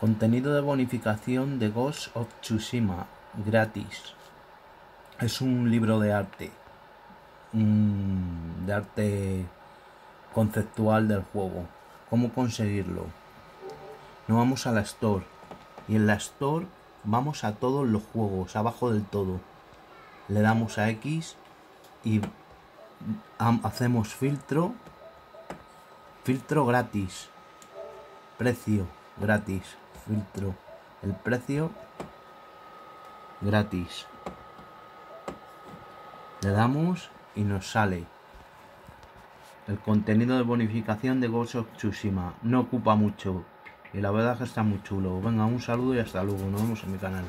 Contenido de bonificación de Ghost of Tsushima gratis. Es un libro de arte. de arte conceptual del juego. ¿Cómo conseguirlo? Nos vamos a la Store. Y en la Store vamos a todos los juegos, abajo del todo. Le damos a X y hacemos filtro. Filtro gratis. Precio gratis. Filtro. El precio gratis. Le damos y nos sale el contenido de bonificación de Ghost of. No ocupa mucho y la verdad es que está muy chulo. Venga, un saludo y hasta luego. Nos vemos en mi canal.